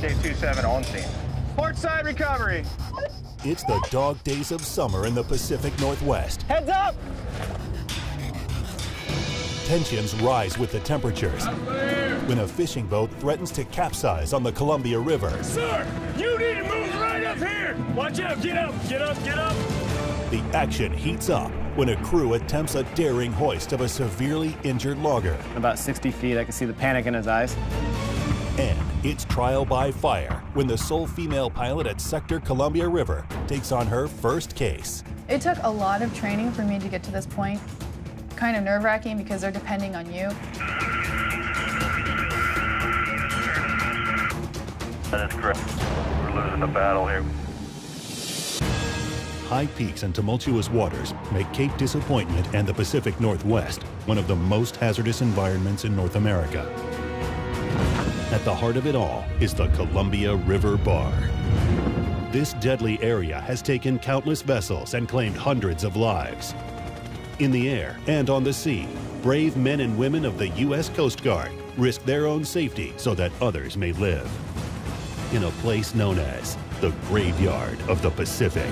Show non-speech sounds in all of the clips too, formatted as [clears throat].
J27 on scene. Port side recovery. It's the dog days of summer in the Pacific Northwest. Heads up! Tensions rise with the temperatures when a fishing boat threatens to capsize on the Columbia River. Sir, you need to move right up here. Watch out, get up, get up, get up. The action heats up when a crew attempts a daring hoist of a severely injured logger. About 60 feet, I can see the panic in his eyes. And it's trial by fire when the sole female pilot at Sector Columbia River takes on her first case. It took a lot of training for me to get to this point. Kind of nerve wracking because they're depending on you. That is correct. We're losing the battle here. High peaks and tumultuous waters make Cape Disappointment and the Pacific Northwest one of the most hazardous environments in North America. At the heart of it all is the Columbia River Bar. This deadly area has taken countless vessels and claimed hundreds of lives. In the air and on the sea, brave men and women of the U.S. Coast Guard risk their own safety so that others may live. In a place known as the Graveyard of the Pacific.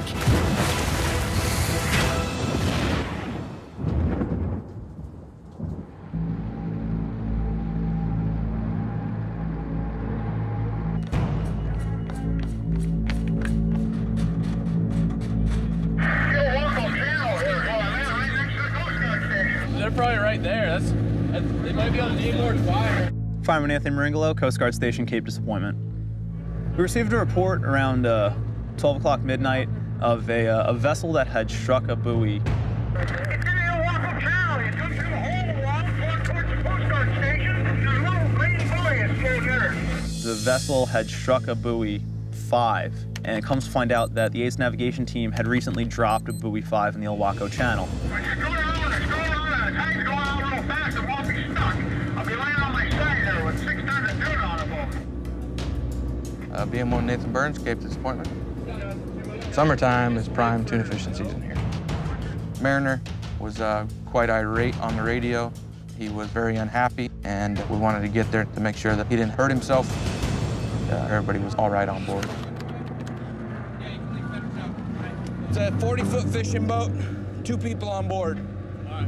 Fire. Fireman Anthony Maringolo, Coast Guard Station, Cape Disappointment. We received a report around uh, 12 o'clock midnight of a, uh, a vessel that had struck a buoy. The vessel had struck a buoy 5, and it comes to find out that the Aids to Navigation team had recently dropped a buoy 5 in the Ilwaco Channel. Uh, BM1 Nathan Burns, Cape Disappointment. Summertime is prime tuna fishing season here. Mariner was uh, quite irate on the radio. He was very unhappy, and we wanted to get there to make sure that he didn't hurt himself. Uh, everybody was all right on board. It's a 40-foot fishing boat, two people on board.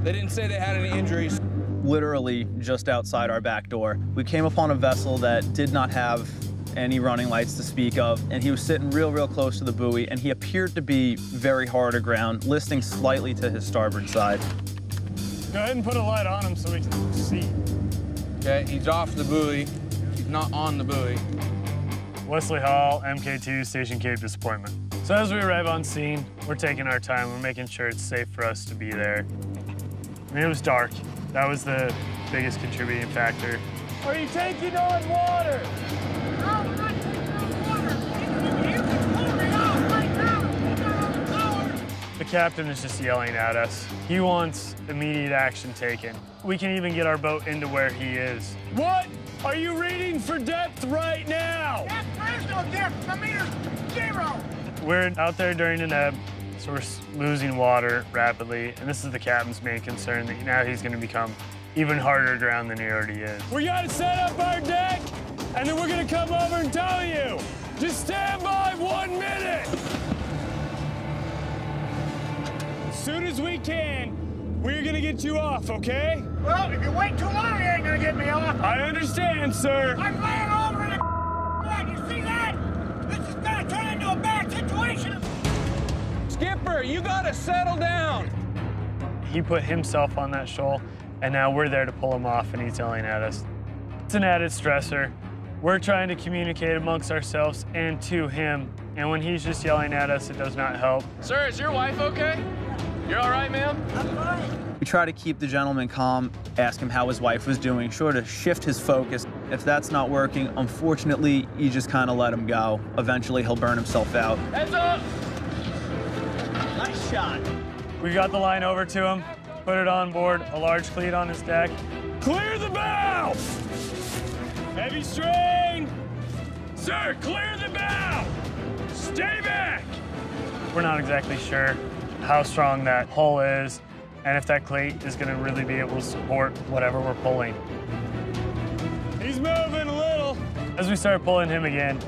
They didn't say they had any injuries. Literally just outside our back door, we came upon a vessel that did not have any running lights to speak of, and he was sitting real, real close to the buoy, and he appeared to be very hard aground, listing slightly to his starboard side. Go ahead and put a light on him so we can see. Okay, he's off the buoy. He's not on the buoy. Wesley Hall, MK2, Station Cape Disappointment. So as we arrive on scene, we're taking our time. We're making sure it's safe for us to be there. I mean, it was dark. That was the biggest contributing factor. Are you taking on water? The captain is just yelling at us. He wants immediate action taken. We can even get our boat into where he is. What? Are you reading for depth right now? Depth, There is no depth. The meter's zero. We're out there during the ebb, so we're losing water rapidly, and this is the captain's main concern, that now he's gonna become even harder ground than he already is. We gotta set up our deck, and then we're gonna come over and tell you. Just stand by one minute. As soon as we can, we're gonna get you off, okay? Well, if you wait too long, you ain't gonna get me off. I understand, sir. I'm laying over in the bed. You see that? This is gonna turn into a bad situation. Skipper, you gotta settle down. He put himself on that shoal, and now we're there to pull him off, and he's yelling at us. It's an added stressor. We're trying to communicate amongst ourselves and to him, and when he's just yelling at us, it does not help. Sir, is your wife okay? You're all right, ma'am? I'm fine. We try to keep the gentleman calm, ask him how his wife was doing, sure to shift his focus. If that's not working, unfortunately, you just kind of let him go. Eventually, he'll burn himself out. Heads up! Nice shot. We got the line over to him, put it on board, a large cleat on his deck. Clear the bow! Heavy strain! Sir, clear the bow! Stay back! We're not exactly sure how strong that hull is and if that cleat is going to really be able to support whatever we're pulling. He's moving a little. As we start pulling him again,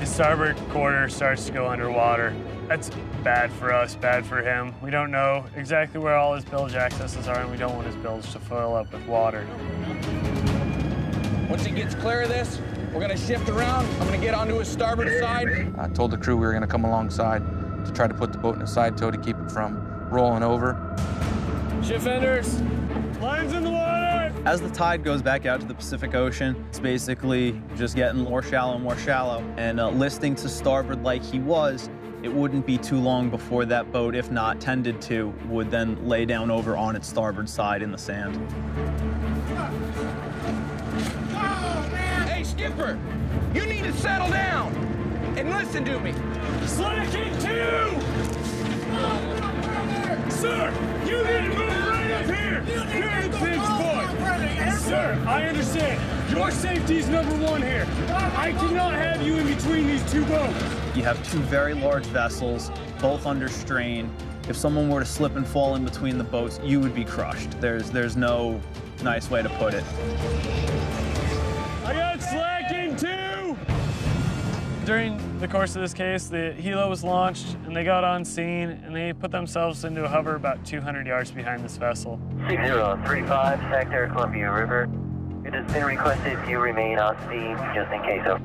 his starboard quarter starts to go underwater. That's bad for us, bad for him. We don't know exactly where all his bilge accesses are, and we don't want his bilge to fill up with water. Once he gets clear of this, we're gonna shift around. I'm gonna get onto his starboard side. I told the crew we were gonna come alongside to try to put the boat in a side tow to keep it from rolling over. Shift fenders, lines in the water. As the tide goes back out to the Pacific Ocean, it's basically just getting more shallow and more shallow. And uh, listing to starboard like he was, it wouldn't be too long before that boat, if not tended to, would then lay down over on its starboard side in the sand. Skipper, you need to settle down and listen to me. Slacking two! Sir, you need to move right up here. You're the big boy. Sir, I understand. Your safety's number one here. I cannot have you in between these two boats. You have two very large vessels, both under strain. If someone were to slip and fall in between the boats, you would be crushed. There's, there's no nice way to put it. During the course of this case, the helo was launched and they got on scene and they put themselves into a hover about 200 yards behind this vessel. 6035, Sector Columbia River. It has been requested you remain on scene just in case of.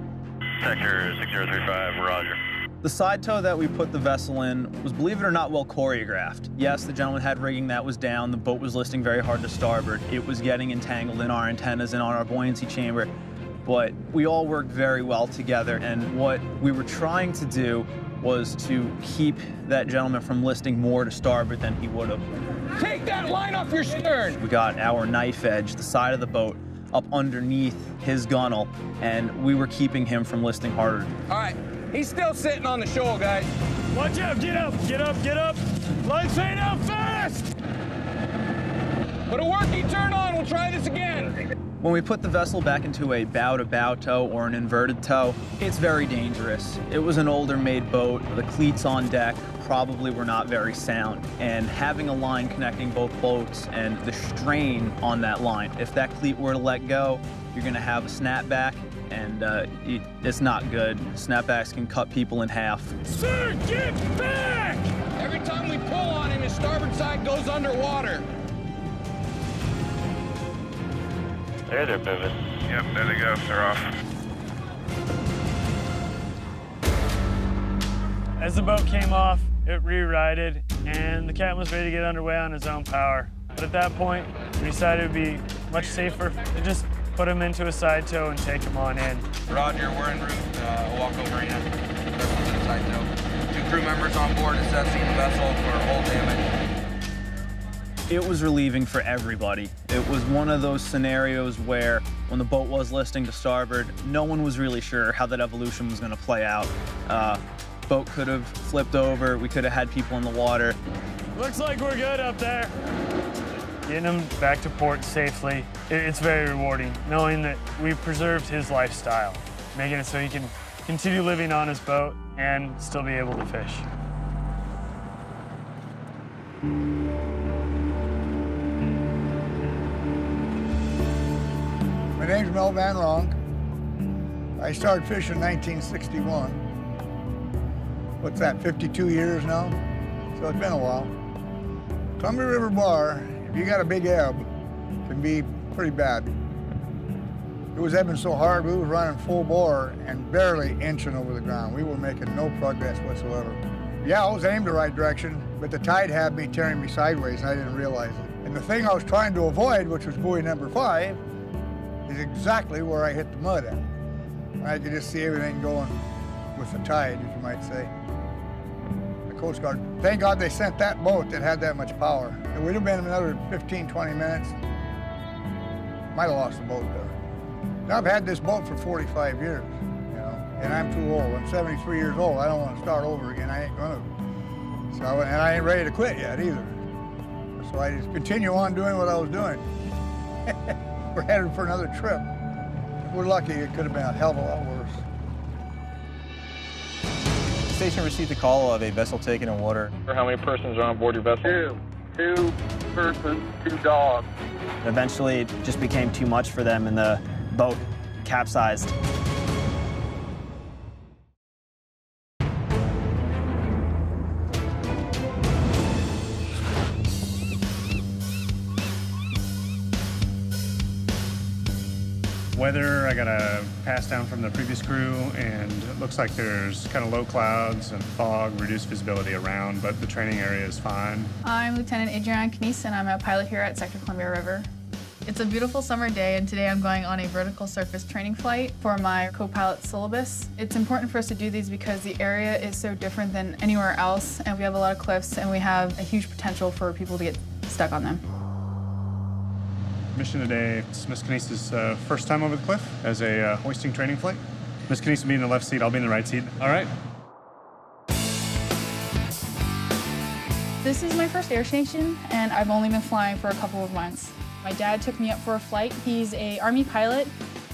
Sector 6035, roger. The side tow that we put the vessel in was, believe it or not, well choreographed. Yes, the gentleman had rigging that was down. The boat was listing very hard to starboard. It was getting entangled in our antennas and on our buoyancy chamber. But we all worked very well together. And what we were trying to do was to keep that gentleman from listing more to starboard than he would have. Take that line off your stern. We got our knife edge, the side of the boat, up underneath his gunnel, and we were keeping him from listing harder. All right, he's still sitting on the shoal, guys. Watch out, get up, get up, get up. Lights fade out fast! Put a working turn on, we'll try this again. When we put the vessel back into a bow-to-bow tow or an inverted tow, it's very dangerous. It was an older made boat. The cleats on deck probably were not very sound. And having a line connecting both boats and the strain on that line, if that cleat were to let go, you're gonna have a snapback and uh, it's not good. Snapbacks can cut people in half. Sir, get back! Every time we pull on him, his starboard side goes underwater. There they're moving. Yep, there they go. They're off. As the boat came off, it re-righted, and the captain was ready to get underway on his own power. But at that point, we decided it would be much safer to just put him into a side tow and take him on in. Roger, we're en route, uh, Ilwaco Marina. Vessel's in side tow. Two crew members on board assessing the vessel for hull damage. It was relieving for everybody. It was one of those scenarios where when the boat was listing to starboard, no one was really sure how that evolution was going to play out. Uh, boat could have flipped over, we could have had people in the water. Looks like we're good up there. Getting him back to port safely, it's very rewarding knowing that we preserved his lifestyle, making it so he can continue living on his boat and still be able to fish. My name's Mel Van Ronk. I started fishing in 1961. What's that, 52 years now? So it's been a while. Columbia River Bar, if you got a big ebb, can be pretty bad. It was ebbing so hard, we was running full bore and barely inching over the ground. We were making no progress whatsoever. Yeah, I was aimed the right direction, but the tide had me tearing me sideways and I didn't realize it. And the thing I was trying to avoid, which was buoy number five, is exactly where I hit the mud at. I could just see everything going with the tide, as you might say. The Coast Guard, thank God they sent that boat that had that much power. It would have been another 15, 20 minutes. Might have lost the boat there. Now, I've had this boat for 45 years, you know, and I'm too old. I'm 73 years old. I don't want to start over again. I ain't gonna. So, and I ain't ready to quit yet either. So I just continue on doing what I was doing. [laughs] [laughs] We're headed for another trip. We're lucky it could have been a hell of a lot worse. The station received a call of a vessel taken in water. How many persons are on board your vessel? Two. Two persons, two dogs. Eventually, it just became too much for them, and the boat capsized. Weather, I got a pass down from the previous crew, and it looks like there's kind of low clouds and fog, reduced visibility around, but the training area is fine. I'm Lieutenant Adrienne Knies, and I'm a pilot here at Sector Columbia River. It's a beautiful summer day, and today I'm going on a vertical surface training flight for my co-pilot syllabus. It's important for us to do these because the area is so different than anywhere else, and we have a lot of cliffs, and we have a huge potential for people to get stuck on them. Mission today, it's Miss Knies' uh, first time over the cliff as a uh, hoisting training flight. Miss Knies will be in the left seat, I'll be in the right seat. All right. This is my first air station, and I've only been flying for a couple of months. My dad took me up for a flight. He's a Army pilot.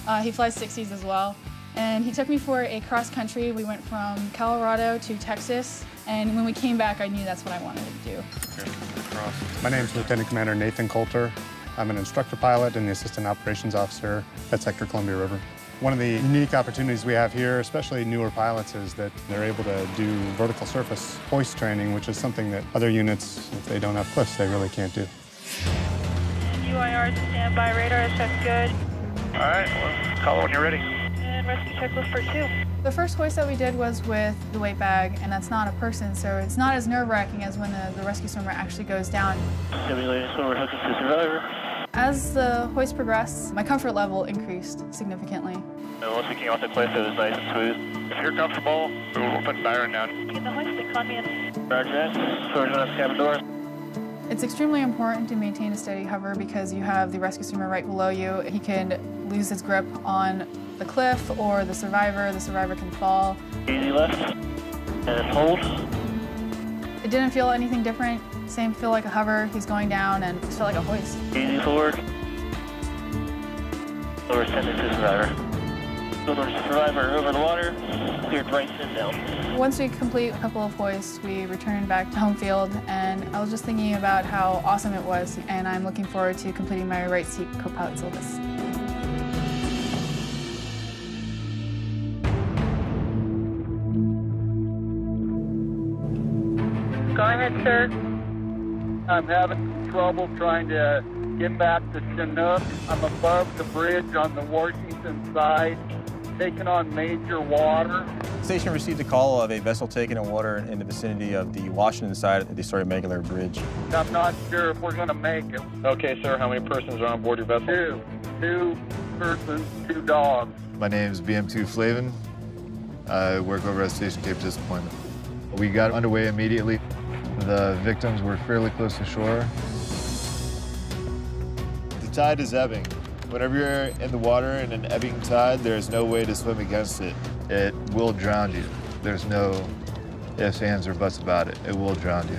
Uh, he flies 60s as well. And he took me for a cross country. We went from Colorado to Texas. And when we came back, I knew that's what I wanted to do. My name is Lieutenant Commander Nathan Coulter. I'm an instructor pilot and the Assistant Operations Officer at Sector Columbia River. One of the unique opportunities we have here, especially newer pilots, is that they're able to do vertical surface hoist training, which is something that other units, if they don't have cliffs, they really can't do. UIR standby, radar check good. All right, well, call when you're ready. And rescue checklist for two. The first hoist that we did was with the weight bag, and that's not a person, so it's not as nerve-wracking as when the, the rescue swimmer actually goes down. Simulating swimmer hooking to survivor. As the hoist progressed, my comfort level increased significantly. And once we came off the cliff, it was nice and smooth. If you're comfortable, we'll put Byron down. Get the hoist to come in. Roger that. Swimmers on the cabin door. It's extremely important to maintain a steady hover because you have the rescue swimmer right below you. He can lose his grip on the cliff or the survivor. The survivor can fall. Easy left. And hold. It didn't feel anything different. Same feel like a hover. He's going down and it felt like a hoist. Easy forward. Lower sending to survivor. Lower survivor over the water. Cleared right fin down. Once we complete a couple of hoists, we return back to home field, and I was just thinking about how awesome it was, and I'm looking forward to completing my right seat co-pilot syllabus. Go ahead, sir. I'm having trouble trying to get back to Chinook. I'm above the bridge on the Washington side, taking on major water. Station received a call of a vessel taken in water in the vicinity of the Washington side of the Astoria-Megler Bridge. I'm not sure if we're going to make it. Okay, sir, how many persons are on board your vessel? Two. Two persons, two dogs. My name is BM2 Flavin. I work over at Station Cape Disappointment. We got underway immediately. The victims were fairly close to shore. The tide is ebbing. Whenever you're in the water in an ebbing tide, there's no way to swim against it. It will drown you. There's no ifs, ands, or buts about it. It will drown you.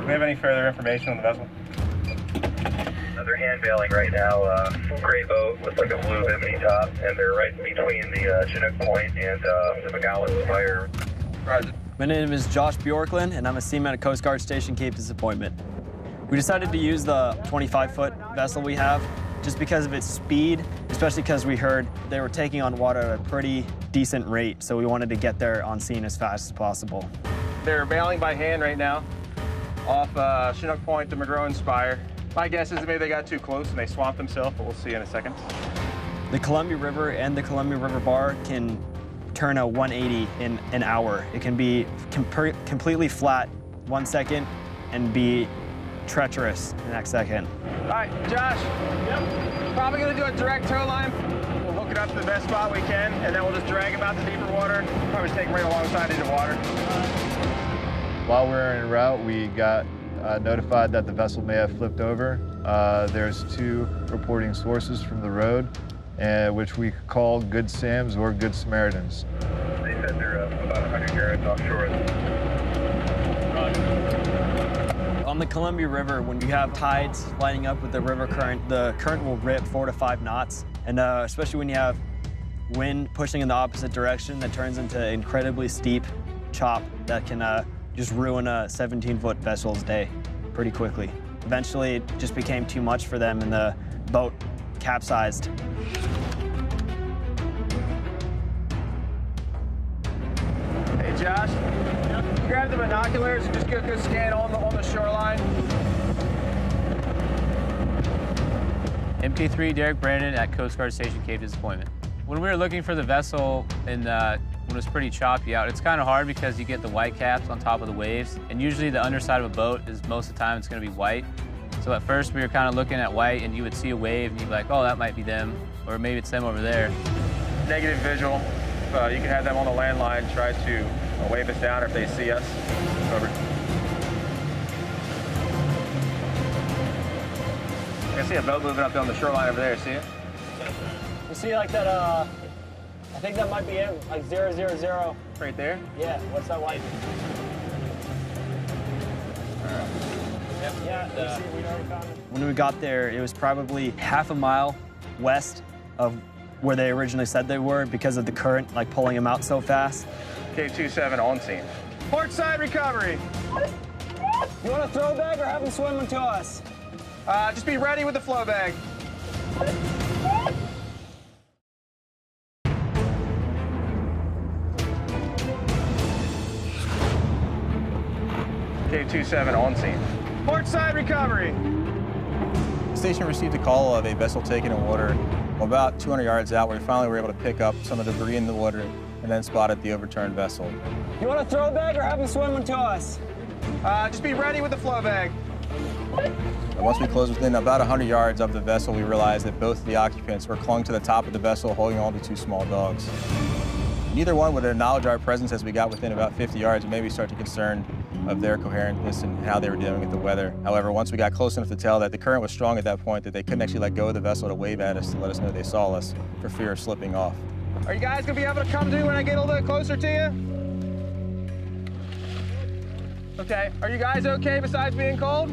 Do we have any further information on the vessel? They're hand bailing right now, uh, gray boat with like a blue bimini top, and they're right between the uh, Chinook Point and uh, the McGowan Spire. My name is Josh Bjorklund, and I'm a seaman at Coast Guard Station Cape Disappointment. We decided to use the 25-foot vessel we have just because of its speed, especially because we heard they were taking on water at a pretty decent rate, so we wanted to get there on scene as fast as possible. They're bailing by hand right now off uh, Chinook Point to McGowan Spire. My guess is maybe they got too close and they swamped themselves, but we'll see in a second. The Columbia River and the Columbia River Bar can turn a 180 in an hour. It can be com completely flat one second and be treacherous the next second. All right, Josh. Yep. Probably gonna do a direct tow line. We'll hook it up to the best spot we can, and then we'll just drag him out to deeper water. Probably take him right alongside into water. While we were en route, we got uh, notified that the vessel may have flipped over. Uh, there's two reporting sources from the road, uh, which we call Good Sams or Good Samaritans. They said they're uh, about 100 yards offshore. On the Columbia River, when you have tides lining up with the river current, the current will rip four to five knots, and uh, especially when you have wind pushing in the opposite direction, that turns into incredibly steep chop that can uh, just ruin a 17-foot vessel's day pretty quickly. Eventually, it just became too much for them, and the boat capsized. Hey, Josh. Grab the binoculars and just get a good scan on the, on the shoreline. MK3 Derek Brandon at Coast Guard Station Cape Disappointment. When we were looking for the vessel and uh, when it was pretty choppy out, it's kind of hard because you get the white caps on top of the waves, and usually the underside of a boat is most of the time it's going to be white. So at first we were kind of looking at white, and you would see a wave, and you'd be like, oh, that might be them, or maybe it's them over there. Negative visual. Uh, you can have them on the landline try to uh, wave us down if they see us. Over. I see a boat moving up on the shoreline over there. See it? You see like that, uh, I think that might be it, like zero, zero, zero. Right there? Yeah, what's that white? When we got there, it was probably half a mile west of where they originally said they were because of the current, like pulling them out so fast. K27 on scene. Port side recovery. You want a throw bag or have them swim them to us? Uh, just be ready with the flow bag. K27 on scene. Port side recovery. The station received a call of a vessel taken in water about 200 yards out. We finally were able to pick up some of the debris in the water and then spotted the overturned vessel. You want a throw a bag or have them swim to us? Uh, just be ready with the flow bag. And once we closed within about 100 yards of the vessel, we realized that both of the occupants were clung to the top of the vessel, holding on to two small dogs. Neither one would acknowledge our presence as we got within about 50 yards and maybe start to concern of their coherentness and how they were dealing with the weather. However, once we got close enough to tell that the current was strong at that point that they couldn't actually let go of the vessel to wave at us to let us know they saw us for fear of slipping off. Are you guys gonna be able to come to when I get a little bit closer to you? Okay. Are you guys okay besides being cold?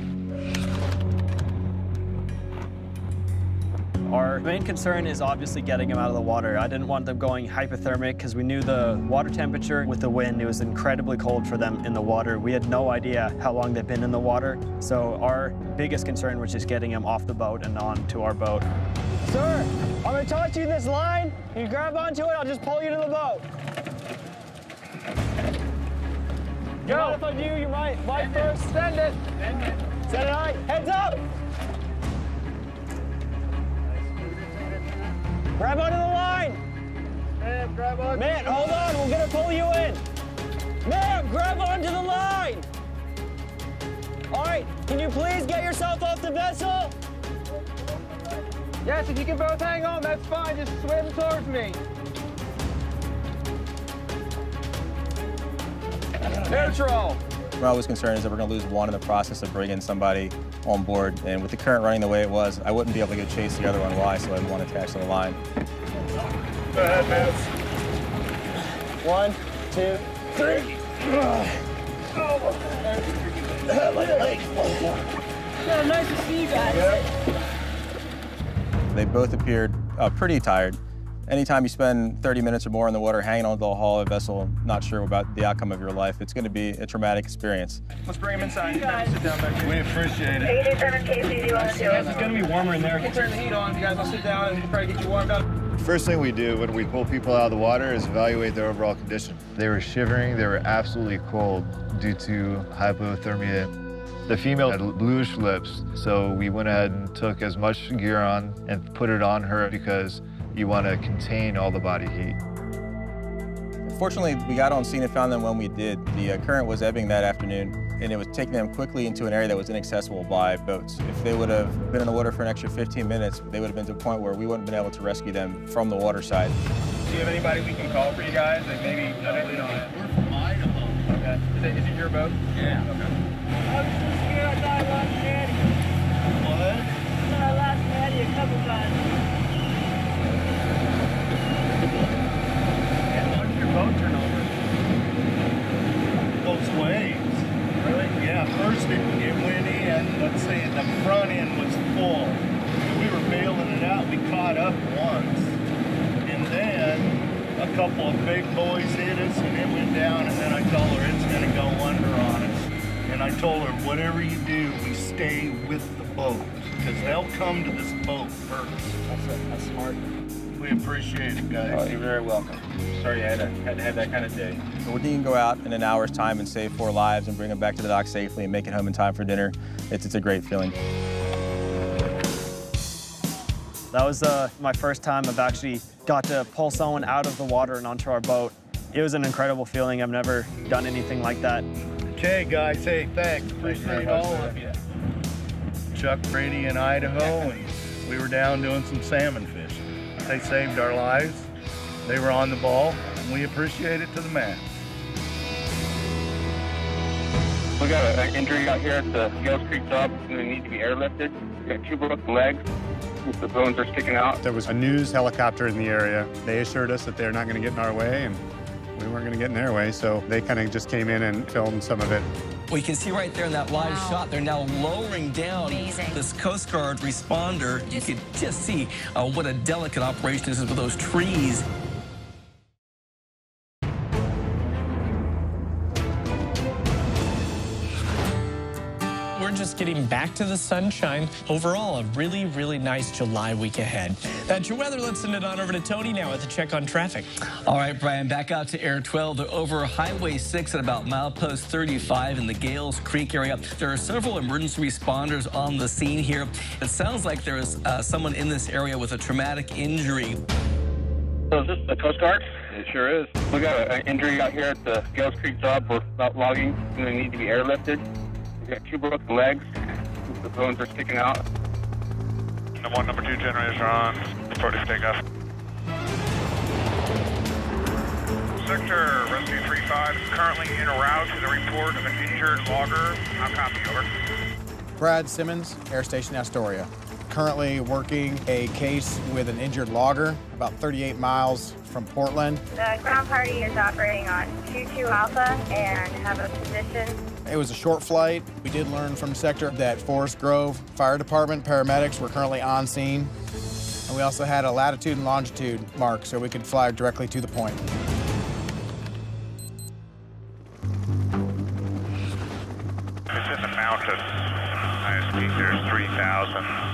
Our main concern is obviously getting them out of the water. I didn't want them going hypothermic because we knew the water temperature with the wind, it was incredibly cold for them in the water. We had no idea how long they've been in the water. So our biggest concern was just getting them off the boat and on to our boat. Sir, I'm gonna toss you this line. You grab onto it, I'll just pull you to the boat. You know, if I do, you might, might first. Send it. Send it. Send it. Heads up. Grab onto the line. Ma'am, grab on. Man, hold on. We're gonna pull you in. Ma'am, grab onto the line. All right, can you please get yourself off the vessel? Yes, if you can both hang on, that's fine. Just swim towards me. Neutral. We're always concerned is that we're going to lose one in the process of bringing somebody on board. And with the current running the way it was, I wouldn't be able to go chase the other one. Why? So I had one attached to the line. Go ahead, man. One, two, three. Yeah, nice to see you guys. They both appeared uh, pretty tired. Anytime you spend 30 minutes or more in the water hanging onto the hull of a vessel, not sure about the outcome of your life, it's going to be a traumatic experience. Let's bring him inside. Have him sit down back here. We appreciate it. 87 KCD Yes, it's gonna be warmer in there. We can turn the heat on. You guys will sit down and try to get you warmed up. First thing we do when we pull people out of the water is evaluate their overall condition. They were shivering, they were absolutely cold due to hypothermia. The female had bluish lips, so we went ahead and took as much gear on and put it on her because you want to contain all the body heat. Fortunately, we got on scene and found them when we did. The uh, current was ebbing that afternoon, and it was taking them quickly into an area that was inaccessible by boats. If they would have been in the water for an extra 15 minutes, they would have been to a point where we wouldn't have been able to rescue them from the water side. Do you have anybody we can call for you guys? Like maybe, I don't know. We're from Idaho. Okay. Is it, is it your boat? Yeah. Okay. I was just here at night last Natty. What? I last Natty a couple times. How did your boat turn over? Those waves. Really? Yeah, first it, it went in, let's say the front end was full. We were bailing it out, we caught up once. And then a couple of big boys hit us and it went down and then I told her it's gonna go under on us. And I told her, whatever you do, we stay with the boat. Because they'll come to this boat first. That's, that's smart. We appreciate it, guys. Oh, you're very welcome. Sorry I had to, had to have that kind of day. But when you can go out in an hour's time and save four lives and bring them back to the dock safely and make it home in time for dinner, it's, it's a great feeling. That was uh, my first time I've actually got to pull someone out of the water and onto our boat. It was an incredible feeling. I've never done anything like that. Okay, guys, hey, thanks. Appreciate all of you. Chuck Brady in Idaho, and we were down doing some salmon fishing. They saved our lives. They were on the ball, and we appreciate it to the max. We got an injury out here at the Gales Creek Dub. We need to be airlifted. We got two broken legs. The bones are sticking out. There was a news helicopter in the area. They assured us that they're not going to get in our way, and we weren't going to get in their way, so they kind of just came in and filmed some of it. We can see right there in that live Wow. shot, they're now lowering down Amazing. this Coast Guard responder. You could just see uh, what a delicate operation this is with those trees. Just getting back to the sunshine. Overall, a really, really nice July week ahead. That's your weather. Let's send it on over to Tony now with a check on traffic. All right, Brian, back out to Air 12. They're over Highway 6 at about milepost 35 in the Gales Creek area. There are several emergency responders on the scene here. It sounds like there's uh, someone in this area with a traumatic injury. So is this the Coast Guard? It sure is. We got an injury out here at the Gales Creek job. We're not logging. We need to be airlifted. We got two broken legs. The bones are sticking out. Number one, number two generators are on. Reporting takeoff. Sector Rescue 35 currently en route to the report of an injured logger. I'll copy over. Brad Simmons, Air Station Astoria. Currently working a case with an injured logger about 38 miles from Portland. The ground party is operating on 22 Alpha and have a position. It was a short flight. We did learn from sector that Forest Grove Fire Department paramedics were currently on scene. And we also had a latitude and longitude mark so we could fly directly to the point. It's in the mountains. Highest peak there is 3,000.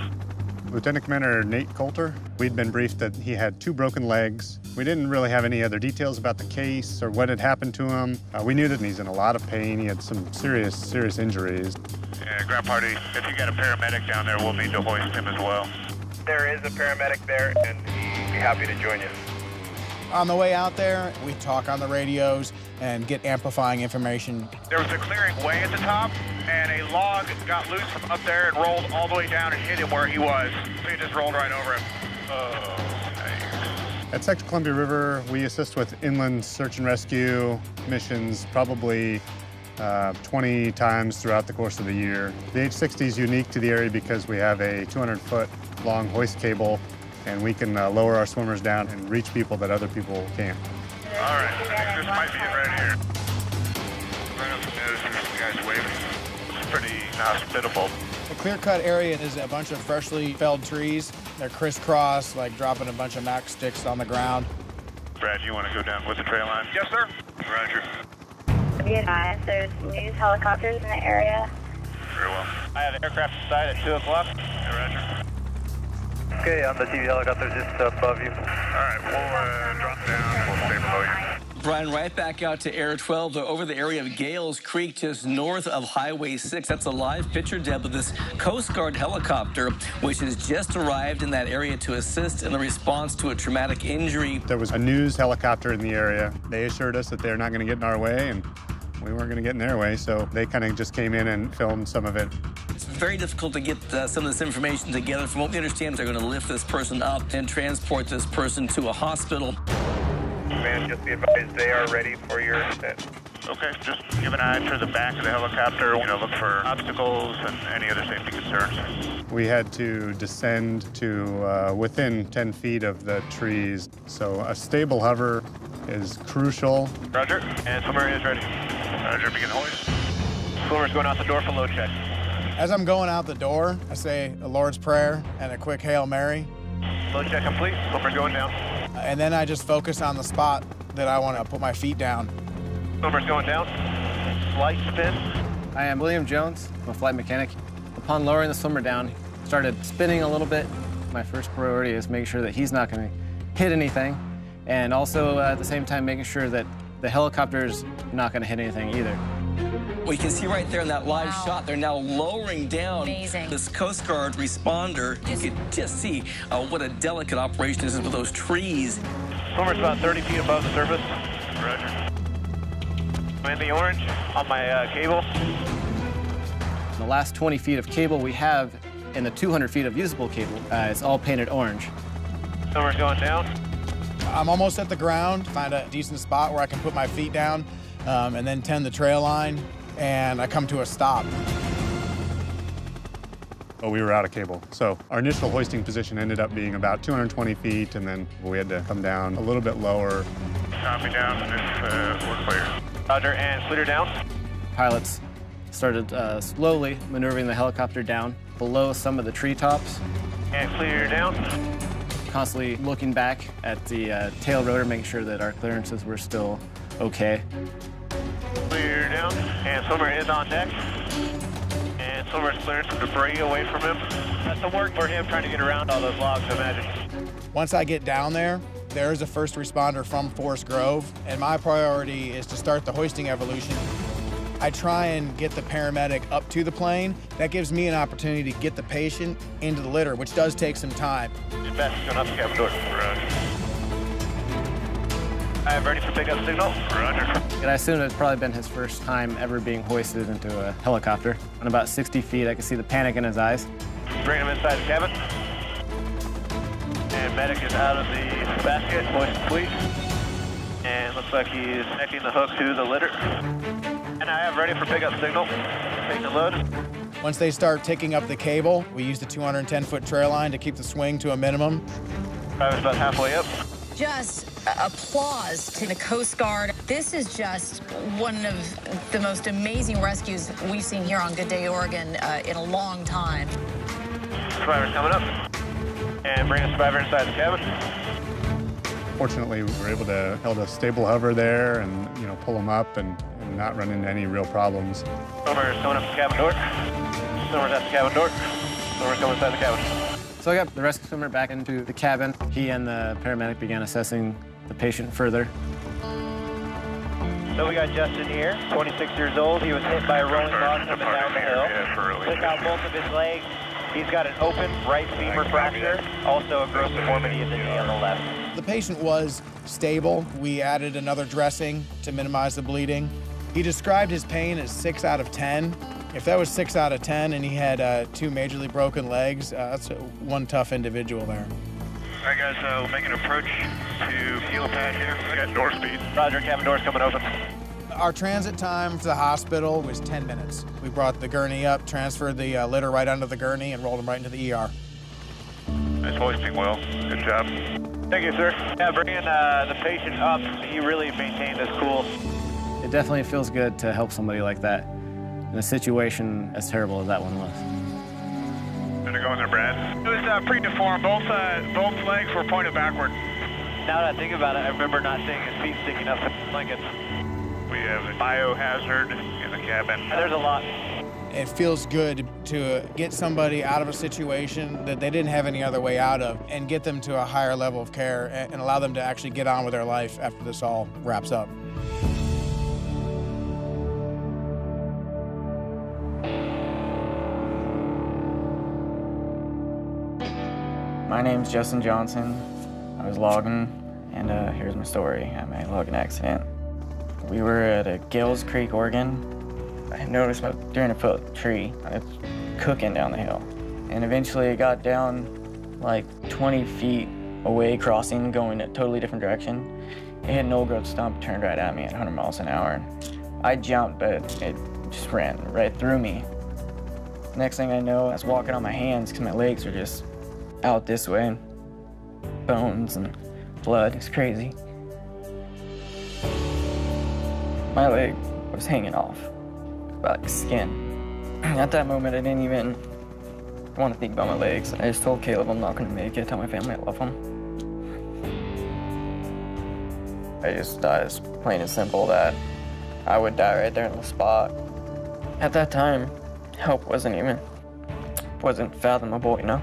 Lieutenant Commander Nate Coulter, we'd been briefed that he had two broken legs. We didn't really have any other details about the case or what had happened to him. Uh, we knew that he's in a lot of pain. He had some serious, serious injuries. Yeah, ground party, if you got a paramedic down there, we'll need to hoist him as well. There is a paramedic there, and he'd be happy to join you. On the way out there, we talk on the radios and get amplifying information. There was a clearing way at the top, and a log got loose from up there and rolled all the way down and hit him where he was. So he just rolled right over him. Oh, At Sector Columbia River, we assist with inland search and rescue missions probably uh, 20 times throughout the course of the year. The H-60 is unique to the area because we have a 200-foot long hoist cable, and we can uh, lower our swimmers down and reach people that other people can't. All right, I think this might be it right here. Right up there, there's some guys waving. It's pretty hospitable. The clear-cut area is a bunch of freshly felled trees. They're crisscross, like dropping a bunch of matchsticks on the ground. Brad, you want to go down with the trail line? Yes, sir. Roger. Be advised, there's news helicopters in the area. Very well. I have aircraft inside at 2 o'clock. roger. Okay, on the TV helicopter just above you. All right, we'll uh, drop down and we'll stay below you. Brian, right back out to Air 12. They're over the area of Gales Creek, just north of Highway 6. That's a live picture, Deb, of this Coast Guard helicopter, which has just arrived in that area to assist in the response to a traumatic injury. There was a news helicopter in the area. They assured us that they're not going to get in our way, and we weren't going to get in their way, so they kind of just came in and filmed some of it. It's very difficult to get uh, some of this information together. From what we understand, they're going to lift this person up and transport this person to a hospital. Man, just be advised they are ready for your set. Okay, just give an eye to the back of the helicopter. You know, look for obstacles and any other safety concerns. We had to descend to uh, within 10 feet of the trees, so a stable hover is crucial. Roger. And swimmer is ready. Roger, begin hoist. Swimmer's going out the door for load check. As I'm going out the door, I say a Lord's Prayer and a quick Hail Mary. Load check complete. Swimmer's going down. And then I just focus on the spot that I want to put my feet down. Swimmer's going down. Slight spin. I am William Jones. I'm a flight mechanic. Upon lowering the swimmer down, started spinning a little bit. My first priority is make sure that he's not going to hit anything, and also uh, at the same time making sure that the helicopter's not going to hit anything either. We can see right there in that live shot, they're now lowering down Amazing. this Coast Guard responder. You can just see uh, what a delicate operation this is with those trees. Swimmer's about 30 feet above the surface. Roger. I'm in the orange on my uh, cable. The last 20 feet of cable we have in the 200 feet of usable cable, uh, it's all painted orange. Swimmer's going down. I'm almost at the ground, find a decent spot where I can put my feet down um, and then tend the trail line, and I come to a stop. But we were out of cable. So our initial hoisting position ended up being about 220 feet, and then we had to come down a little bit lower. Copy down. It's, uh, we're clear. Roger, and fleeter down. Pilots started uh, slowly maneuvering the helicopter down below some of the treetops. And fleeter down. Constantly looking back at the uh, tail rotor, making sure that our clearances were still okay. Clear down. And swimmer is on deck. And swimmer's clearing some debris away from him. That's some work for him trying to get around all those logs, I imagine. Once I get down there, there is a first responder from Forest Grove, and my priority is to start the hoisting evolution. I try and get the paramedic up to the plane. That gives me an opportunity to get the patient into the litter, which does take some time. Dispatch going up the cabin door. Roger. I am ready for pickup signal. Roger. And I assume it's probably been his first time ever being hoisted into a helicopter. On about 60 feet, I can see the panic in his eyes. Bring him inside the cabin. And medic is out of the basket, hoist complete. And looks like he's connecting the hook to the litter. And I am ready for pickup signal. Taking the load. Once they start taking up the cable, we use the 210 foot trail line to keep the swing to a minimum. Driver's about halfway up. Just applause to the Coast Guard. This is just one of the most amazing rescues we've seen here on Good Day, Oregon uh, in a long time. Survivor's coming up. And bring a survivor inside the cabin. Fortunately, we were able to held a stable hover there and you know pull them up and, and not run into any real problems. Swimmer's coming up the cabin door. Swimmer's at the cabin door. Swimmer's coming inside the cabin. So I got the rescue swimmer back into the cabin. He and the paramedic began assessing the patient further. So we got Justin here, 26 years old. He was hit by a rolling log coming down the hill. Took out both of his legs. He's got an open right femur fracture, also a gross deformity in the knee on the left. The patient was stable. We added another dressing to minimize the bleeding. He described his pain as 6 out of 10. If that was 6 out of 10 and he had uh, two majorly broken legs, uh, that's one tough individual there. All right, guys, uh, we'll make an approach to fuel pad here. We got door speed. Roger, cabin door's coming open. Our transit time to the hospital was 10 minutes. We brought the gurney up, transferred the uh, litter right under the gurney, and rolled him right into the ER. Nice hoisting well. Good job. Thank you, sir. Yeah, bringing uh, the patient up, he really maintained his cool. It definitely feels good to help somebody like that in a situation as terrible as that one was. Gonna go in there, Brad. It was uh, pretty deformed. Both uh, both legs were pointed backward. Now that I think about it, I remember not seeing his feet sticking up in the blankets. We have a biohazard in the cabin. There's a lot. It feels good to get somebody out of a situation that they didn't have any other way out of and get them to a higher level of care and and allow them to actually get on with their life after this all wraps up. My name's Justin Johnson. I was logging, and uh, here's my story. I had a logging accident. We were at a Gales Creek, Oregon. I noticed my, during a foot tree, it's cooking down the hill. And eventually it got down like 20 feet away, crossing, going a totally different direction. It hit an old growth stump, turned right at me at 100 miles an hour. I jumped, but it just ran right through me. Next thing I know, I was walking on my hands because my legs were just out this way. Bones and blood. It's crazy. My leg was hanging off, like skin. [clears throat] At that moment, I didn't even want to think about my legs. I just told Caleb I'm not going to make it. Tell my family I love them. I just thought it was plain and simple that I would die right there in the spot. At that time, help wasn't even wasn't fathomable, you know.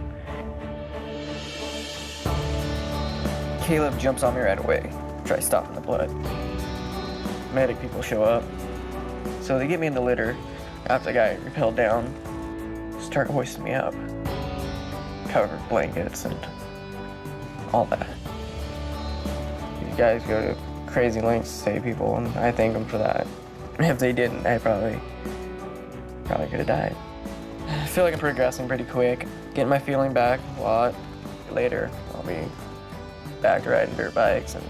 Caleb jumps on me right away, Try stopping the blood. Medic people show up. So they get me in the litter after the guy rappelled down, start hoisting me up, covered blankets and all that. These guys go to crazy lengths to save people, and I thank them for that. If they didn't, I probably, probably could have died. [sighs] I feel like I'm progressing pretty quick, getting my feeling back a lot. Later, I'll be back to riding dirt bikes and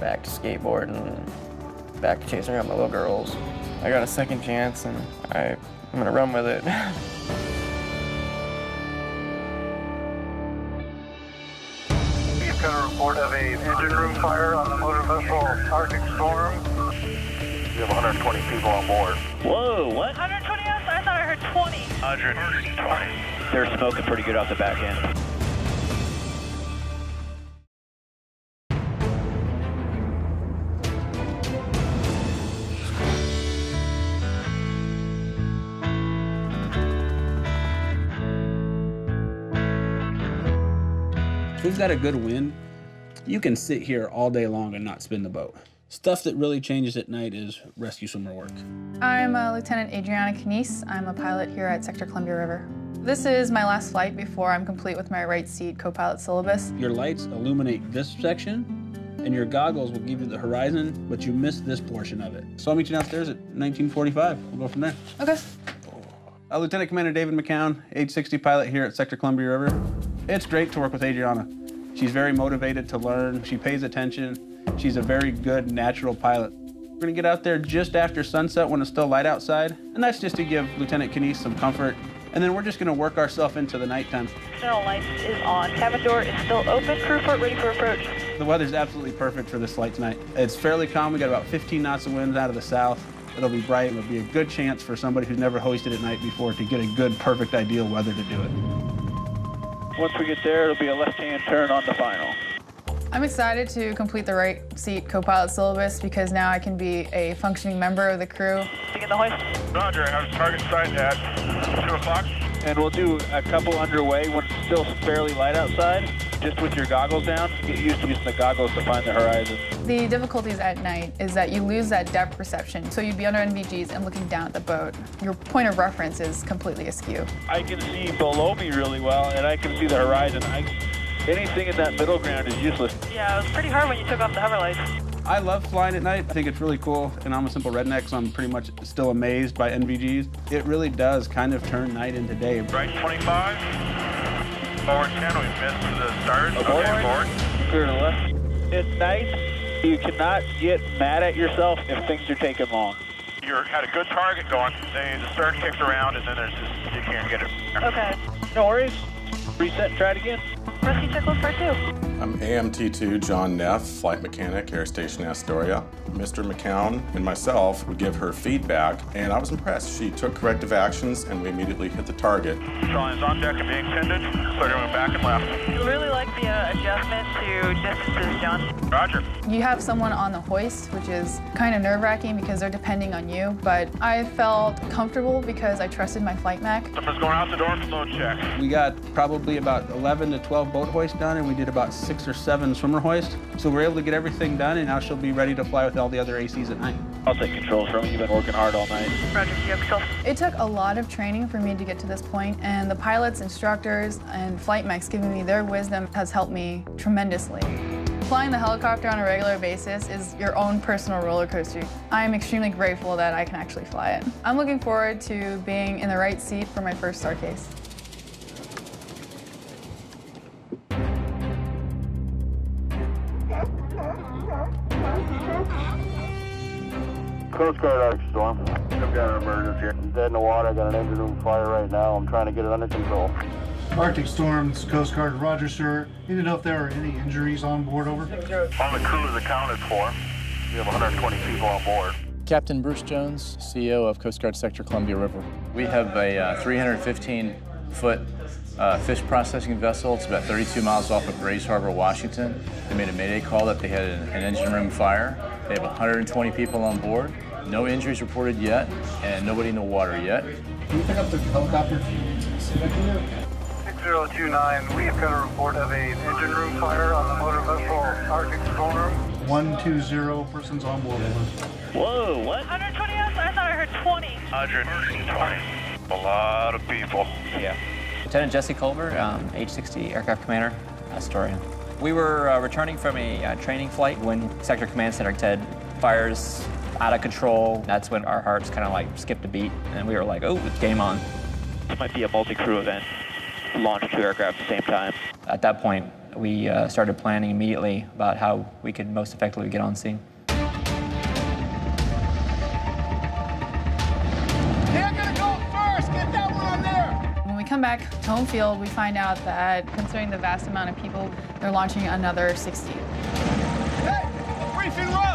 back to skateboarding and back to chasing around my little girls. I got a second chance and I, I'm gonna run with it. We've got a report of a engine room fire on the motor vessel Arctic Storm. We have 120 people on board. Whoa, what? 120 us? I thought I heard 20. 120. They're smoking pretty good off the back end. We've got a good wind, you can sit here all day long and not spin the boat. Stuff that really changes at night is rescue swimmer work. I'm uh, Lieutenant Adriana Canise. I'm a pilot here at Sector Columbia River. This is my last flight before I'm complete with my right seat co-pilot syllabus. Your lights illuminate this section, and your goggles will give you the horizon, but you miss this portion of it. So I'll meet you downstairs at 1945. We'll go from there. Okay. Uh, Lieutenant Commander David McGowan, age 60 pilot here at Sector Columbia River. It's great to work with Adriana. She's very motivated to learn. She pays attention. She's a very good natural pilot. We're gonna get out there just after sunset when it's still light outside, and that's just to give Lieutenant Canise some comfort. And then we're just gonna work ourselves into the nighttime. External lights is on. Cabin door is still open. Crew port ready for approach. The weather's absolutely perfect for this flight tonight. It's fairly calm. We got about 15 knots of wind out of the south. It'll be bright. It'll be a good chance for somebody who's never hoisted at night before to get a good, perfect, ideal weather to do it. Once we get there, it'll be a left-hand turn on the final. I'm excited to complete the right seat co-pilot syllabus because now I can be a functioning member of the crew. Begin the hoist. Roger, I have target sight at 2 o'clock. And we'll do a couple underway when it's still fairly light outside, just with your goggles down. Get used to using the goggles to find the horizon. The difficulties at night is that you lose that depth perception. So you'd be under NVGs and looking down at the boat. Your point of reference is completely askew. I can see below me really well, and I can see the horizon. I, anything in that middle ground is useless. Yeah, it was pretty hard when you took off the hover lights. I love flying at night. I think it's really cool, and I'm a simple redneck, so I'm pretty much still amazed by NVGs. It really does kind of turn night into day. Right 25. Forward 10, we missed the start. Aboard. Okay, aboard. Clear to left. At night, you cannot get mad at yourself if things are taking long. You had a good target going. Then the stern kicks around, and then there's just you can't get it. Okay. No worries. Reset try it again. Rescue checklist part two. I'm AMT2 John Neff, flight mechanic, Air Station Astoria. Mr. McGowan and myself would give her feedback, and I was impressed. She took corrective actions, and we immediately hit the target. Lines on deck and being tended. Clear going back and left. Really like the uh, adjustment to distances, John. Roger. You have someone on the hoist, which is kind of nerve-wracking because they're depending on you, but I felt comfortable because I trusted my flight mech. Something's going out the door for load check. We got probably about 11 to 12 boat hoists done, and we did about six or seven swimmer hoists. So we're able to get everything done, and now she'll be ready to fly with all the other ACs at night. I'll take control from you. You've been working hard all night. Roger, you. It took a lot of training for me to get to this point, and the pilots, instructors, and flight mechs giving me their wisdom has helped me tremendously. Flying the helicopter on a regular basis is your own personal roller coaster. I am extremely grateful that I can actually fly it. I'm looking forward to being in the right seat for my first star Coast Guard Arctic Storm. I've got an emergency. I'm dead in the water. I got an engine room fire right now. I'm trying to get it under control. Arctic Storms, Coast Guard, Roger, sir. Need to know if there are any injuries on board, over. All the crew is accounted for. We have 120 people on board. Captain Bruce Jones, CEO of Coast Guard Sector Columbia River. We have a 315-foot uh, fish processing vessel. It's about 32 miles off of Grays Harbor, Washington. They made a mayday call that they had an, an engine room fire. They have 120 people on board. No injuries reported yet, and nobody in the water yet. Can you pick up the helicopter? 6029, we have got a report of an engine room fire on the motor vessel Arctic Storm. 120 persons on board. Whoa, what? 120. I thought I heard 20. 120. A lot of people. Yeah. Lieutenant Jesse Culver, um, H-60 Aircraft Commander, Astoria. We were uh, returning from a uh, training flight when Sector Command Center Ted fires out of control. That's when our hearts kind of like skipped a beat, and we were like, oh, it's game on. This might be a multi-crew event. Launch two aircraft at the same time. At that point, we uh, started planning immediately about how we could most effectively get on scene. They're gonna go first. Get that one there. When we come back to home field, we find out that considering the vast amount of people, they're launching another 60. Hey, briefing room. Hey.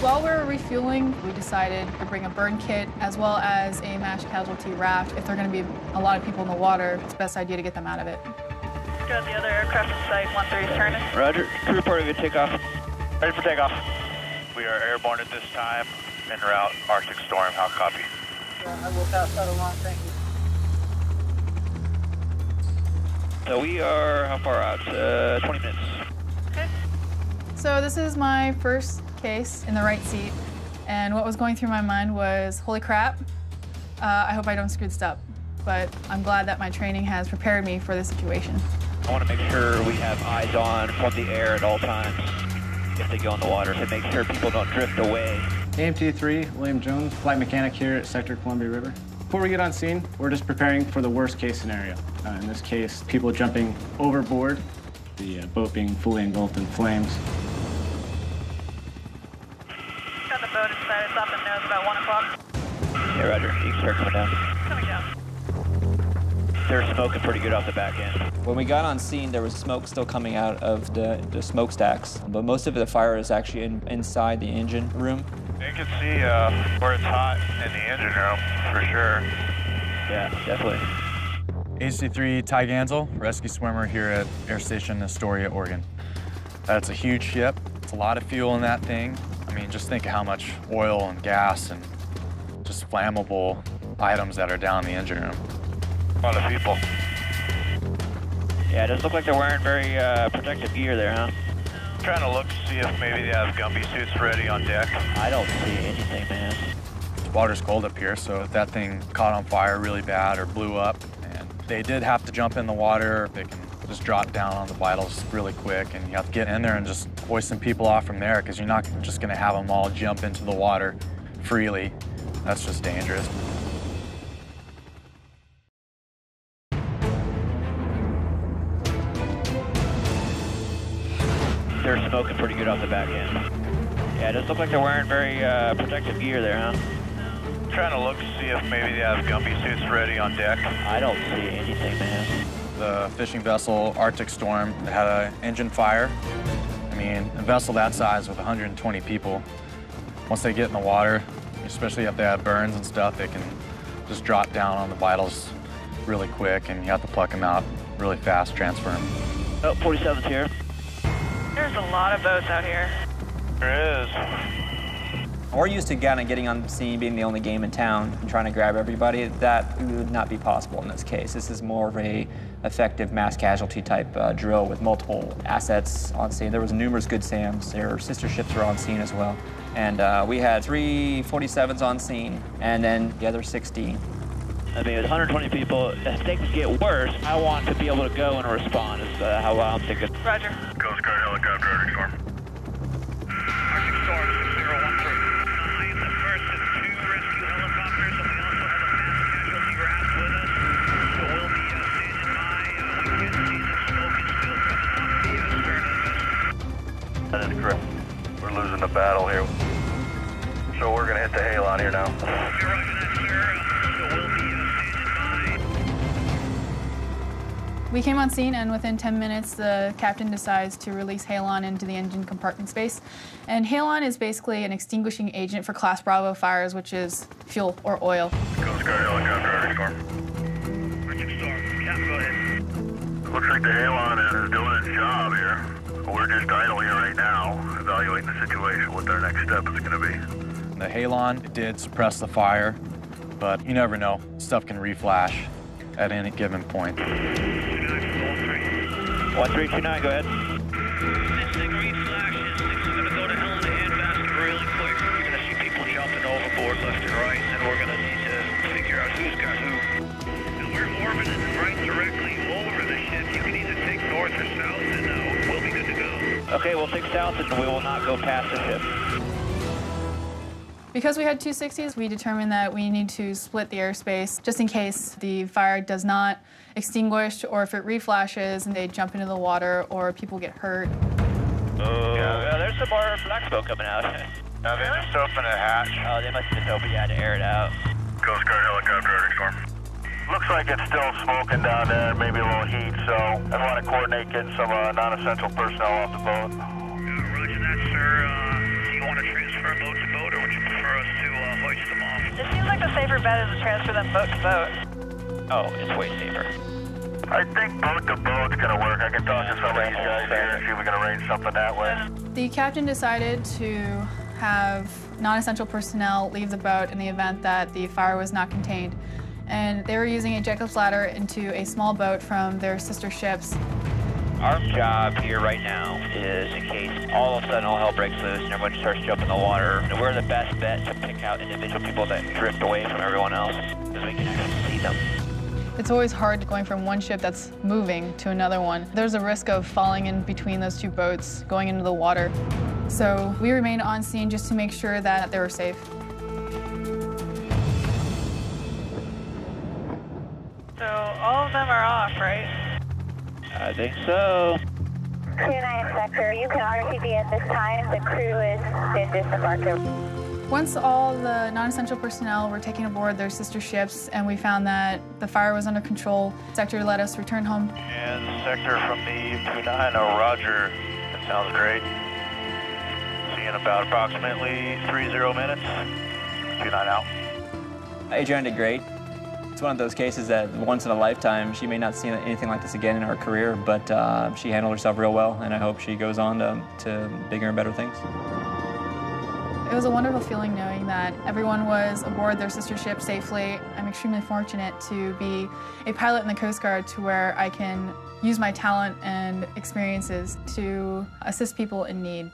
While we were refueling, we decided to bring a burn kit as well as a mass casualty raft. If there are going to be a lot of people in the water, it's the best idea to get them out of it. Got the other aircraft in sight. 130 turning. Roger. Crew report of takeoff. Ready for takeoff. We are airborne at this time. En route. Arctic storm. How copy? I will pass that along. Thank you. So we are how far out? Uh, 20 minutes. Okay. So this is my first case in the right seat, and what was going through my mind was, holy crap, uh, I hope I don't screw this up. But I'm glad that my training has prepared me for this situation. I want to make sure we have eyes on from the air at all times if they go in the water to make sure people don't drift away. AMT-3, William Jones, flight mechanic here at Sector Columbia River. Before we get on scene, we're just preparing for the worst case scenario. Uh, in this case, people jumping overboard, the uh, boat being fully engulfed in flames. Got the boat inside. It's up and nose about 1 o'clock. Yeah, Roger. You can start coming down. Coming down. They're smoking pretty good off the back end. When we got on scene, there was smoke still coming out of the, the smokestacks, but most of the fire is actually in, inside the engine room. You can see uh, where it's hot in the engine room, for sure. Yeah, definitely. AC-3 Ty Gansel, rescue swimmer here at Air Station Astoria, Oregon. That's a huge ship. It's a lot of fuel in that thing. I mean, just think of how much oil and gas and just flammable items that are down in the engine room. A lot of people. Yeah, it does look like they're wearing very uh, protective gear there, huh? Trying to look to see if maybe they have Gumby suits ready on deck. I don't see anything, man. The water's cold up here, so if that thing caught on fire really bad or blew up, and they did have to jump in the water, they can just drop down on the vitals really quick, and you have to get in there and just hoist some people off from there, because you're not just gonna have them all jump into the water freely. That's just dangerous. They're smoking pretty good off the back end. Yeah, it does look like they're wearing very uh, protective gear there, huh? Trying to look to see if maybe they have Gumby suits ready on deck. I don't see anything, man. The fishing vessel Arctic Storm had an engine fire. I mean, a vessel that size with 120 people, once they get in the water, especially if they have burns and stuff, they can just drop down on the vitals really quick, and you have to pluck them out really fast, transfer them. Oh, 47's here. There's a lot of boats out here. There is. We're used to kind of getting on the scene, being the only game in town, and trying to grab everybody. That would not be possible in this case. This is more of a effective mass casualty type uh, drill with multiple assets on scene. There was numerous good SAMs. Their sister ships were on scene as well. And uh, we had three 47s on scene, and then the other 60. I mean, with 120 people, if things get worse, I want to be able to go and respond, is uh, how I'm thinking. Roger. Coast Guard helicopter, Arctic Storm. Arctic Storm, 6013. I am the first of two rescue helicopters, and we also have a mass casualty with us. So we'll be uh, standing by. Uh, we can see the smoke is still coming the uh, stern of the vessel. That is correct. We're losing the battle here. So we're going to hit the Halon here now. You're right, that, sir. So we'll be We came on scene, and within 10 minutes, the captain decides to release Halon into the engine compartment space. And Halon is basically an extinguishing agent for Class Bravo fires, which is fuel or oil. Coast Guard helicopter, Storm. Arctic Storm, Cap, go ahead. Looks like the Halon is doing its job here. We're just idle here right now, evaluating the situation, what their next step is going to be the halon. Did suppress the fire, but you never know. Stuff can reflash at any given point. 1329, go ahead. This thing flashes. We're going to go to hell in the Handbasket really quick. We're going to see people jumping overboard left and right, and we're going to need to figure out who's got who. And we're orbiting right directly over the ship. You can either take north or south, and uh, we'll be good to go. Okay, we'll take south, and we will not go past the ship. Because we had 260s, we determined that we need to split the airspace just in case the fire does not extinguish or if it reflashes and they jump into the water or people get hurt. Oh, yeah, there's some more black smoke coming out. [laughs] No, they just opened a hatch. Oh, they must have just opened, yeah, to air it out. Coast Guard helicopter, Arctic Storm. Looks like it's still smoking down there, maybe a little heat, so I want to coordinate getting some uh, non-essential personnel off the boat. roger that, sir. Do you want to transfer boat to boat, or would you prefer us to uh, hoist them off? It seems like the safer bet is to transfer them boat to boat. Oh, it's way safer. I think boat to boat's gonna work. I can talk to some of these guys here and see if we can arrange something that way. The captain decided to have non-essential personnel leave the boat in the event that the fire was not contained. And they were using a Jacob's ladder into a small boat from their sister ships. Our job here right now is in case all of a sudden all hell breaks loose and everyone starts jumping in the water, we're the best bet to pick out individual people that drift away from everyone else because we can actually see them. It's always hard going from one ship that's moving to another one. There's a risk of falling in between those two boats, going into the water. So we remained on scene just to make sure that they were safe. So all of them are off, right? I think so. 29 Sector, you can RTB at this time. The crew is in disembarker. Once all the non-essential personnel were taken aboard their sister ships and we found that the fire was under control, Sector let us return home. And Sector from the 29, oh, Roger. That sounds great. See you in about approximately 30 minutes. 29 out. Adriana did great. It's one of those cases that once in a lifetime, she may not see anything like this again in her career, but uh, she handled herself real well, and I hope she goes on to, to bigger and better things. It was a wonderful feeling knowing that everyone was aboard their sister ship safely. I'm extremely fortunate to be a pilot in the Coast Guard to where I can use my talent and experiences to assist people in need.